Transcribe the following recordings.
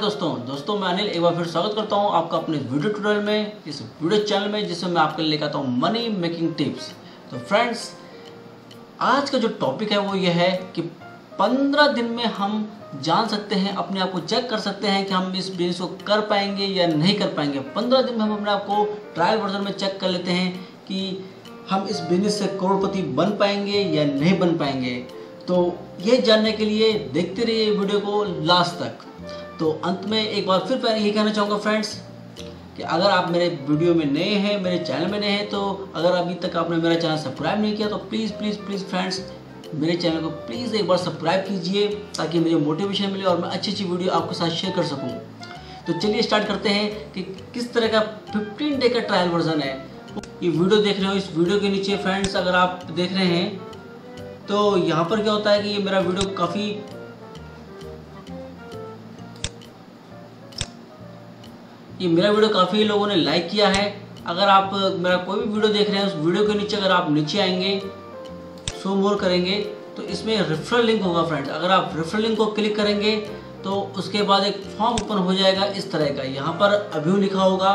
दोस्तों दोस्तों, मैं अनिल एक बार फिर स्वागत करता हूँ आपका अपने वीडियो ट्यूटोरियल में, इस वीडियो चैनल में, जिसमें मैं आपके लिए लेकर आता हूँ मनी मेकिंग टिप्स तो फ्रेंड्स आज का जो टॉपिक है वो ये है कि 15 दिन में हम जान सकते हैं, अपने आप को चेक कर सकते हैं कि हम इस बिज़नेस को कर पाएँगे या नहीं कर पाएँगे। 15 दिन में हम अपने आप को ट्रायल वर्जन में चेक कर लेते हैं कि हम इस बिज़नेस से करोड़पति बन पाएँगे या नहीं बन पाएँगे। तो ये जानने के लिए देखते रहिए वीडियो को लास्ट तक। तो अंत में एक बार फिर मैं यही कहना चाहूँगा फ्रेंड्स कि अगर आप मेरे वीडियो में नए हैं, मेरे चैनल में नए हैं तो अगर अभी तक आपने मेरा चैनल सब्सक्राइब नहीं किया तो प्लीज़ प्लीज़ प्लीज़ फ्रेंड्स मेरे चैनल को प्लीज़ एक बार सब्सक्राइब कीजिए, ताकि मुझे मोटिवेशन मिले और मैं अच्छी अच्छी वीडियो आपके साथ शेयर कर सकूँ। तो चलिए स्टार्ट करते हैं कि किस तरह का 15 डे का ट्रायल वर्जन है। ये वीडियो देख रहे हो, इस वीडियो के नीचे फ्रेंड्स अगर आप देख रहे हैं तो यहाँ पर क्या होता है कि ये मेरा वीडियो काफ़ी ये मेरा वीडियो काफ़ी लोगों ने लाइक किया है। अगर आप, मेरा कोई भी वीडियो देख रहे हैं, उस वीडियो के नीचे अगर आप नीचे आएँगे शो मोर करेंगे तो इसमें रेफरल लिंक होगा फ्रेंड्स अगर आप रेफरल लिंक को क्लिक करेंगे तो उसके बाद एक फॉर्म ओपन हो जाएगा इस तरह का। यहाँ पर अभी लिखा होगा,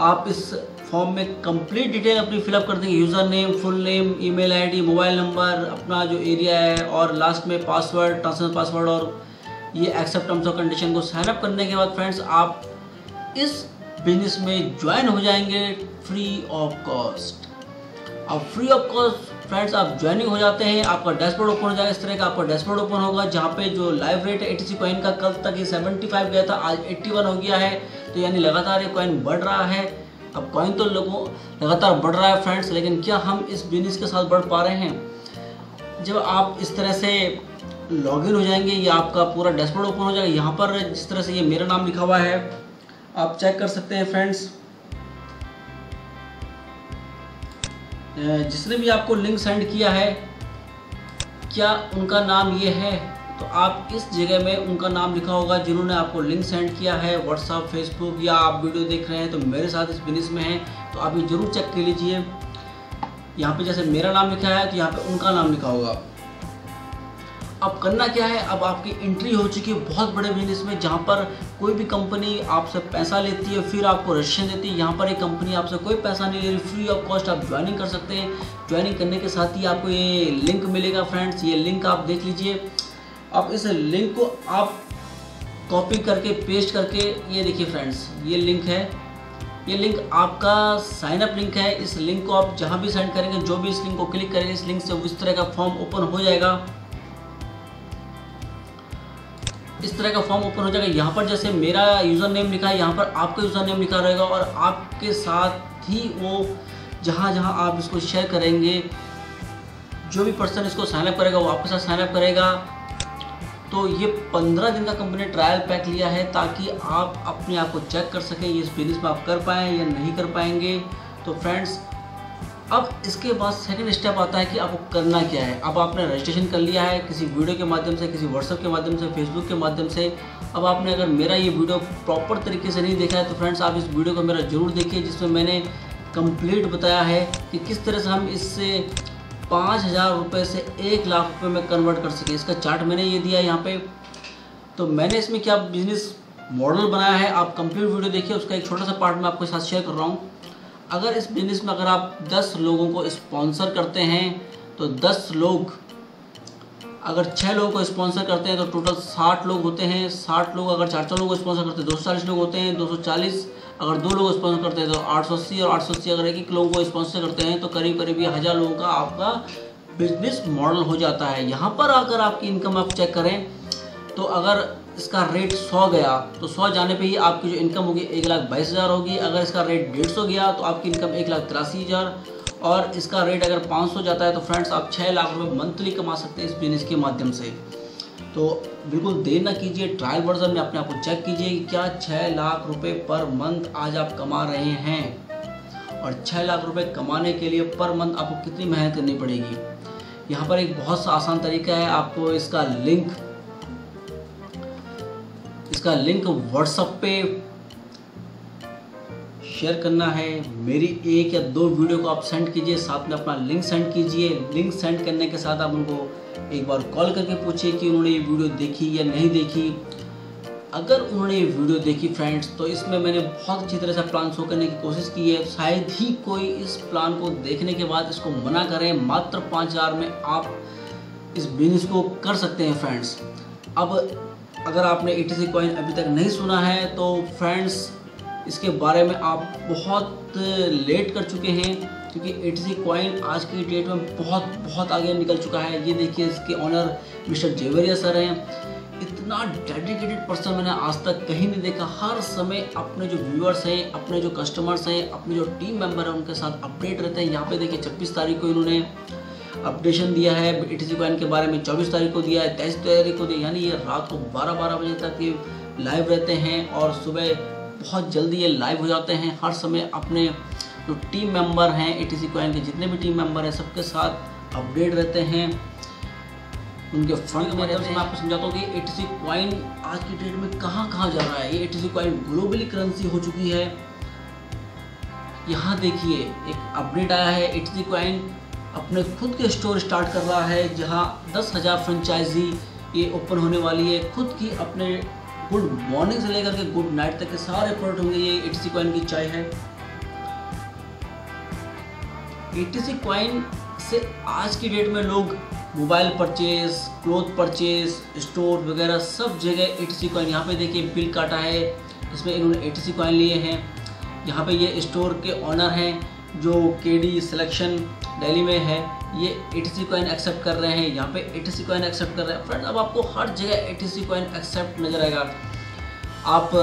आप इस फॉर्म में कंप्लीट डिटेल अपनी फिलअप कर देंगे। User name full name email ID mobile number अपना जो एरिया है, और लास्ट में पासवर्ड ट्रांसफ़र पासवर्ड और ये एक्सेप्ट टर्म्स ऑफ़ कंडीशन को साइनअप करने के बाद फ्रेंड्स आप इस बिज़नेस में ज्वाइन हो जाएँगे फ्री ऑफ़ कॉस्ट अब फ्री ऑफ़ कॉस्ट फ्रेंड्स आप ज्वाइनिंग हो जाते हैं, आपका डैशबोर्ड ओपन हो जाएगा। इस तरह का आपका डैशबोर्ड ओपन होगा, जहाँ पे जो लाइव रेट है एटी कॉइन का कल तक ये 75 गया था, आज 81 हो गया है। तो यानी लगातार ये कॉइन बढ़ रहा है। अब कॉइन तो लोगों, लगातार बढ़ रहा है फ्रेंड्स लेकिन क्या हम इस बिज़नेस के साथ बढ़ पा रहे हैं? जब आप इस तरह से लॉगिन हो जाएँगे, या आपका पूरा डैशबोर्ड ओपन हो जाएगा। यहाँ पर जिस तरह से ये मेरा नाम लिखा हुआ है आप चेक कर सकते हैं फ्रेंड्स जिसने भी आपको लिंक सेंड किया है, क्या उनका नाम ये है? तो आप इस जगह में उनका नाम लिखा होगा जिन्होंने आपको लिंक सेंड किया है व्हाट्सअप फेसबुक या आप वीडियो देख रहे हैं तो मेरे साथ इस बिज़नेस में हैं तो आप ये ज़रूर चेक कर लीजिए. यहाँ पे जैसे मेरा नाम लिखा है तो यहाँ पे उनका नाम लिखा होगा. अब करना क्या है? अब आपकी एंट्री हो चुकी है बहुत बड़े बिज़नेस में, जहाँ पर कोई भी कंपनी आपसे पैसा लेती है, फिर आपको रजिस्ट्रेशन देती है। यहाँ पर एक कंपनी आपसे कोई पैसा नहीं ले रही फ्री ऑफ़ कॉस्ट आप ज्वाइनिंग कर सकते हैं। ज्वाइनिंग करने के साथ ही आपको ये लिंक मिलेगा फ्रेंड्स ये लिंक आप देख लीजिए। आप इस लिंक को आप कॉपी करके पेस्ट करके, ये देखिए फ्रेंड्स ये लिंक है। ये लिंक आपका साइनअप लिंक है। इस लिंक को आप जहाँ भी सेंड करेंगे, जो भी इस लिंक को क्लिक करेंगे, इस लिंक से उस तरह का फॉर्म ओपन हो जाएगा। इस तरह का फॉर्म ओपन हो जाएगा। यहाँ पर जैसे मेरा यूज़र नेम लिखा है, यहाँ पर आपका यूज़र नेम लिखा रहेगा और आपके साथ ही वो जहाँ जहाँ आप इसको शेयर करेंगे, जो भी पर्सन इसको साइनअप करेगा, वो आपके साथ साइनअप करेगा। तो ये पंद्रह दिन का कंपनी ट्रायल पैक लिया है ताकि आप अपने आप को चेक कर सकें, ये इस बिज़नेस में आप कर पाएँ या नहीं कर पाएँगे। तो फ्रेंड्स अब इसके बाद सेकंड स्टेप आता है कि आपको करना क्या है। अब आपने रजिस्ट्रेशन कर लिया है किसी वीडियो के माध्यम से, किसी व्हाट्सअप के माध्यम से फेसबुक के माध्यम से। अब आपने अगर मेरा ये वीडियो प्रॉपर तरीके से नहीं देखा है तो फ्रेंड्स आप इस वीडियो को मेरा ज़रूर देखिए, जिसमें मैंने कंप्लीट बताया है कि किस तरह से हम इससे पाँच हज़ार रुपये से एक लाख रुपये में कन्वर्ट कर सकें। इसका चार्ट मैंने ये दिया है यहाँ पर तो मैंने इसमें क्या बिज़नेस मॉडल बनाया है, आप कंप्लीट वीडियो देखिए, उसका एक छोटा सा पार्ट मैं आपके साथ शेयर कर रहा हूँ। अगर इस बिज़नेस में अगर आप 10 लोगों को स्पॉन्सर करते हैं तो 10 लोग, अगर छः लोगों को स्पॉन्सर करते हैं तो टोटल 60 लोग होते हैं। 60 लोग अगर चार चार लोगों को स्पॉन्सर करते हैं, दो लोग होते हैं 240 अगर दो लोग स्पॉन्सर करते हैं तो आठ सौ अस्सी। और आठ सौ अस्सी अगर एक एक लोगों को स्पॉन्सर करते हैं तो करीब करीब ये हज़ार लोगों का आपका बिज़नेस मॉडल हो जाता है। यहाँ पर अगर आपकी इनकम आप चेक करें तो अगर इसका रेट सौ गया तो सौ जाने पे ही आपकी जो इनकम होगी एक लाख बाईस हज़ार होगी। अगर इसका रेट डेढ़ सौ गया तो आपकी इनकम एक लाख तिरासी हज़ार। और इसका रेट अगर पाँच सौ जाता है तो फ्रेंड्स आप छः लाख रुपए मंथली कमा सकते हैं इस बिज़नेस के माध्यम से। तो बिल्कुल देर ना कीजिए ट्रायल वर्जन में अपने आप को चेक कीजिए कि क्या छः लाख रुपए पर मंथ आज आप कमा रहे हैं। और छः लाख रुपए कमाने के लिए पर मंथ आपको कितनी मेहनत करनी पड़ेगी। यहाँ पर एक बहुत सा आसान तरीका है, आपको इसका लिंक इसका लिंक व्हाट्सएप पे शेयर करना है। मेरी एक या दो वीडियो को आप सेंड कीजिए, साथ में अपना लिंक सेंड कीजिए। लिंक सेंड करने के साथ आप उनको एक बार कॉल करके पूछिए कि उन्होंने ये वीडियो देखी या नहीं देखी। अगर उन्होंने ये वीडियो देखी फ्रेंड्स तो इसमें मैंने बहुत अच्छी तरह से प्लान शो करने की कोशिश की है। शायद ही कोई इस प्लान को देखने के बाद इसको मना करें। मात्र पाँच हज़ार में आप इस बिज़नेस को कर सकते हैं फ्रेंड्स अब अगर आपने ए टी कॉइन अभी तक नहीं सुना है तो फ्रेंड्स इसके बारे में आप बहुत लेट कर चुके हैं, क्योंकि ए टी कॉइन आज की डेट में बहुत बहुत आगे निकल चुका है। ये देखिए, इसके ऑनर मिस्टर जेवरिया सर हैं। इतना डेडिकेटेड पर्सन मैंने आज तक कहीं नहीं देखा। हर समय अपने जो व्यूअर्स हैं, अपने जो कस्टमर्स हैं, अपने जो टीम मेंबर हैं, उनके साथ अपडेट रहते हैं। यहाँ पे देखिए, छब्बीस तारीख को इन्होंने अपडेशन दिया है ए टी के बारे में चौबीस तारीख को दिया है, तेईस तारीख को दिया यानी ये रात को बारह बारह बजे तक ये लाइव रहते हैं और सुबह बहुत जल्दी ये लाइव हो जाते हैं। हर समय अपने जो टीम मेंबर हैं ए टी के जितने भी टीम मेंबर हैं, सबके साथ अपडेट रहते हैं। उनके फ्रंट में रहते मैं आपको समझाता हूँ कि ए टी कॉइन आज की डेट में कहाँ कहाँ जा रहा है। ये A T coin globally currency हो चुकी है। यहाँ देखिए, एक अपडेट आया है ए टी कॉइन अपने खुद के स्टोर स्टार्ट कर रहा है, जहाँ दस हज़ार फ्रेंचाइजी ये ओपन होने वाली है। खुद की अपने गुड मॉर्निंग से लेकर के गुड नाइट तक के सारे प्रोडक्ट होंगे ये। ए टी कॉइन की चाय है। ए टी कॉइन से आज की डेट में लोग mobile purchase cloth purchase store वगैरह सब जगह ए टी सी कॉइन यहाँ पे देखिए बिल काटा है, इसमें इन्होंने ए टी कॉइन लिए हैं। यहाँ पे ये स्टोर के ऑनर हैं, जो के डी सिलेक्शन दिल्ली में है, ये A T C coin accept कर रहे हैं, यहाँ पे सी कॉइन एक्सेप्ट कर रहे हैं। फ्रेंड अब आपको हर जगह A T C coin accept नज़र आएगा। आप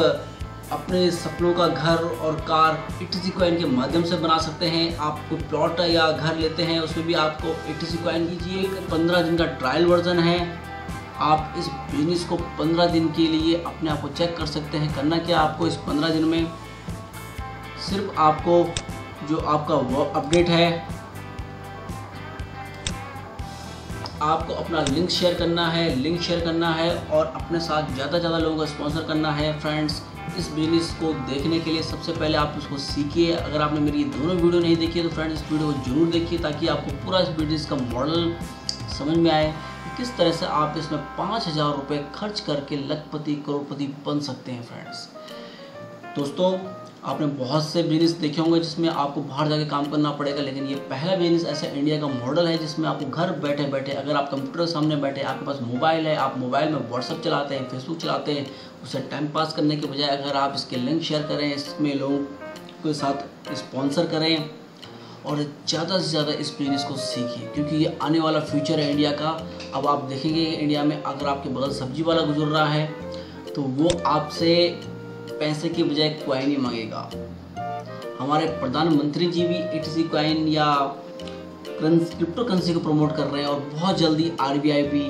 अपने सपनों का घर और car A T C coin के माध्यम से बना सकते हैं। आप कोई प्लॉट या घर लेते हैं, उसमें भी आपको ए टी सी कॉइन कीजिए। पंद्रह दिन का ट्रायल वर्जन है। आप इस बिज़नेस को पंद्रह दिन के लिए अपने आप को चेक कर सकते हैं। करना क्या आपको इस पंद्रह दिन में? सिर्फ़ आपको जो आपका अपडेट है आपको अपना लिंक शेयर करना है लिंक शेयर करना है और अपने साथ ज़्यादा ज़्यादा लोगों को स्पॉन्सर करना है। फ्रेंड्स इस बिज़नेस को देखने के लिए सबसे पहले आप उसको सीखिए। अगर आपने मेरी ये दोनों वीडियो नहीं देखी है तो फ्रेंड्स इस वीडियो को ज़रूर देखिए ताकि आपको पूरा इस बिज़नेस का मॉडल समझ में आए किस तरह से आप इसमें पाँच हज़ार रुपये खर्च करके लखपति करोड़पति बन सकते हैं फ्रेंड्स दोस्तों आपने बहुत से बिज़नेस देखे होंगे जिसमें आपको बाहर जाके काम करना पड़ेगा, लेकिन ये पहला बिज़नेस ऐसा इंडिया का मॉडल है जिसमें आपको घर बैठे बैठे अगर आप कंप्यूटर सामने बैठे, आपके पास मोबाइल है, आप मोबाइल में व्हाट्सअप चलाते हैं फेसबुक चलाते हैं, उसे टाइम पास करने के बजाय अगर आप इसके लिंक शेयर करें, इसमें लोगों के साथ स्पॉन्सर करें और ज़्यादा से ज़्यादा इस बिज़नेस को सीखिए क्योंकि ये आने वाला फ्यूचर है इंडिया का। अब आप देखेंगे इंडिया में अगर आपके बगल सब्ज़ी वाला गुजर रहा है तो वो आपसे पैसे के बजाय क्वाइन ही मांगेगा। हमारे प्रधानमंत्री जी भी ए टी क्वाइन या क्रिप्टो करेंसी को प्रमोट कर रहे हैं और बहुत जल्दी आरबीआई भी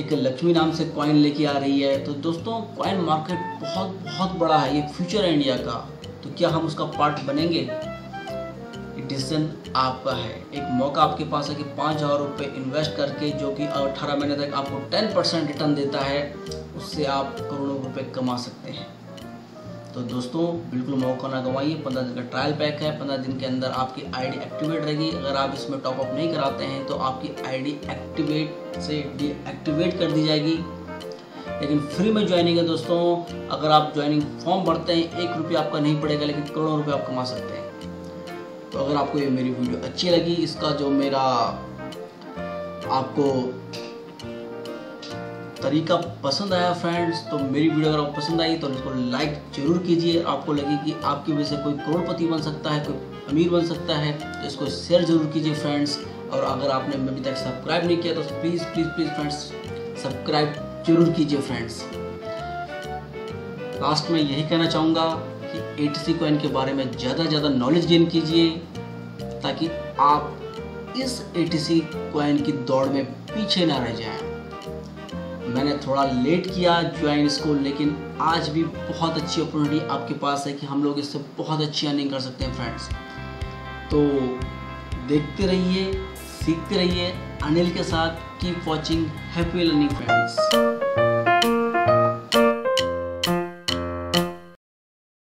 एक लक्ष्मी नाम से कॉइन लेके आ रही है। तो दोस्तों कॉइन मार्केट बहुत बहुत बड़ा है। ये फ्यूचर है इंडिया का। तो क्या हम उसका पार्ट बनेंगे? डिसीज़न आपका है। एक मौका आपके पास है कि पाँच हज़ार रुपये इन्वेस्ट करके, जो कि अठारह महीने तक आपको टेन परसेंट रिटर्न देता है, उससे आप करोड़ों रुपए कमा सकते हैं। तो दोस्तों, बिल्कुल मौका ना गंवाइए। पंद्रह दिन का ट्रायल पैक है। पंद्रह दिन के अंदर आपकी आईडी एक्टिवेट रहेगी। अगर आप इसमें टॉपअप नहीं कराते हैं तो आपकी आईडी एक्टिवेट से डीएक्टिवेट कर दी जाएगी। लेकिन फ्री में ज्वाइनिंग है दोस्तों, अगर आप ज्वाइनिंग फॉर्म भरते हैं, एक रुपये आपका नहीं पड़ेगा, लेकिन करोड़ों रुपये आप कमा सकते हैं। तो अगर आपको ये मेरी वीडियो अच्छी लगी, इसका जो मेरा आपको तरीका पसंद आया फ्रेंड्स तो मेरी वीडियो अगर आपको पसंद आई तो इसको लाइक ज़रूर कीजिए। आपको लगे कि आपकी वजह से कोई करोड़पति बन सकता है, कोई अमीर बन सकता है तो इसको शेयर ज़रूर कीजिए फ्रेंड्स और अगर आपने अभी तक सब्सक्राइब नहीं किया तो please please please friends subscribe ज़रूर कीजिए फ्रेंड्स लास्ट में यही कहना चाहूँगा कि ए टी कॉइन के बारे में ज़्यादा ज़्यादा नॉलेज गेन कीजिए, ताकि आप इस ए टी की दौड़ में पीछे ना रह जाएँ। मैंने थोड़ा लेट किया ज्वाइन इसको लेकिन आज भी बहुत अच्छी अपॉर्चुनिटी आपके पास है कि हम लोग इससे बहुत अच्छी अर्निंग कर सकते हैं फ्रेंड्स तो देखते रहिए, सीखते रहिए अनिल के साथ keep watching happy learning friends